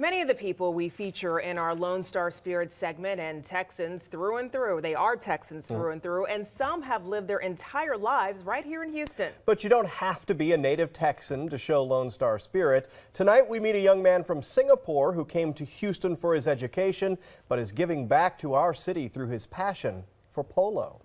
Many of the people we feature in our Lone Star Spirit segment and Texans through and through. They are Texans through mm. and through, and some have lived their entire lives right here in Houston. But you don't have to be a native Texan to show Lone Star Spirit. Tonight we meet a young man from Singapore who came to Houston for his education, but is giving back to our city through his passion for polo.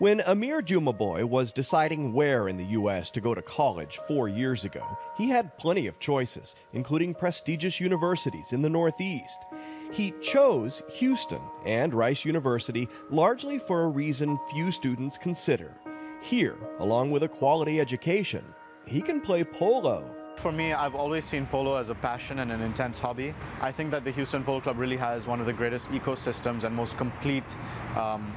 When Ameer Jumabhoy was deciding where in the U.S. to go to college four years ago, he had plenty of choices, including prestigious universities in the Northeast. He chose Houston and Rice University largely for a reason few students consider. Here, along with a quality education, he can play polo for me, I've always seen polo as a passion and an intense hobby. I think that the Houston Polo Club really has one of the greatest ecosystems and most complete um,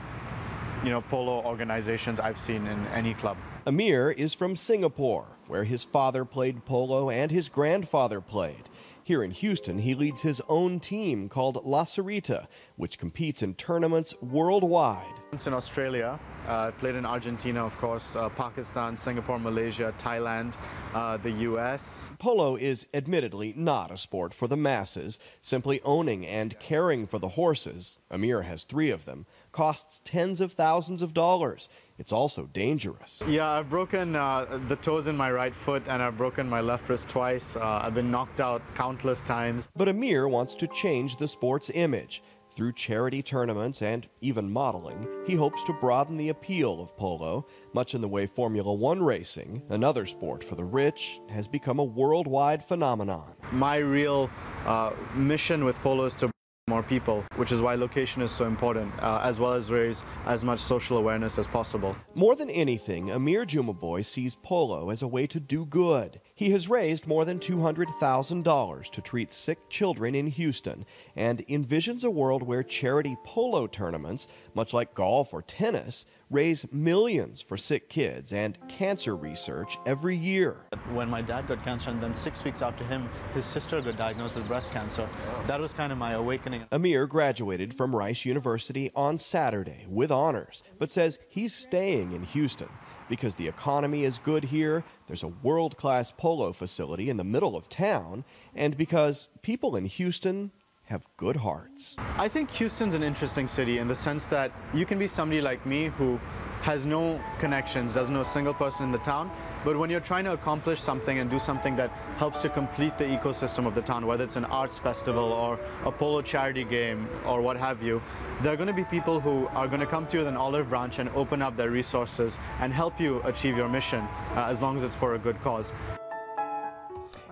you know, polo organizations I've seen in any club. Ameer is from Singapore, where his father played polo and his grandfather played. Here in Houston, he leads his own team called La Cerita, which competes in tournaments worldwide. Once in Australia, uh, played in Argentina, of course, uh, Pakistan, Singapore, Malaysia, Thailand, uh, the U.S. Polo is admittedly not a sport for the masses. Simply owning and caring for the horses, Ameer has three of them, costs tens of thousands of dollars. It's also dangerous. Yeah, I've broken uh, the toes in my right foot and I've broken my left wrist twice. Uh, I've been knocked out countless times. But Ameer wants to change the sport's image. Through charity tournaments and even modeling, he hopes to broaden the appeal of polo, much in the way Formula One racing, another sport for the rich, has become a worldwide phenomenon. My real uh, mission with polo is to more people, which is why location is so important, uh, as well as raise as much social awareness as possible. More than anything, Ameer Jumabhoy sees polo as a way to do good. He has raised more than $200,000 to treat sick children in Houston and envisions a world where charity polo tournaments, much like golf or tennis, raise millions for sick kids and cancer research every year. When my dad got cancer and then six weeks after him, his sister got diagnosed with breast cancer. That was kind of my awakening. Ameer graduated from Rice University on Saturday with honors, but says he's staying in Houston because the economy is good here, there's a world class polo facility in the middle of town, and because people in Houston have good hearts. I think Houston's an interesting city in the sense that you can be somebody like me who has no connections, doesn't know a single person in the town, but when you're trying to accomplish something and do something that helps to complete the ecosystem of the town, whether it's an arts festival or a polo charity game or what have you, there are going to be people who are going to come to you with an olive branch and open up their resources and help you achieve your mission, uh, as long as it's for a good cause.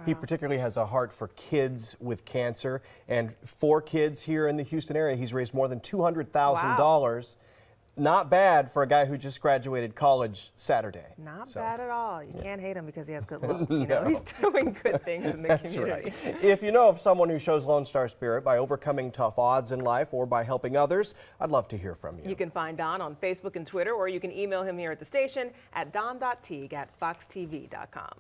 He particularly has a heart for kids with cancer. And for kids here in the Houston area, he's raised more than $200,000. Wow. Not bad for a guy who just graduated college Saturday. Not so. bad at all. You yeah. can't hate him because he has good looks. You know, he's doing good things in the That's community. Right. If you know of someone who shows Lone Star spirit by overcoming tough odds in life or by helping others, I'd love to hear from you. You can find Don on Facebook and Twitter, or you can email him here at the station at don.teague at foxtv.com.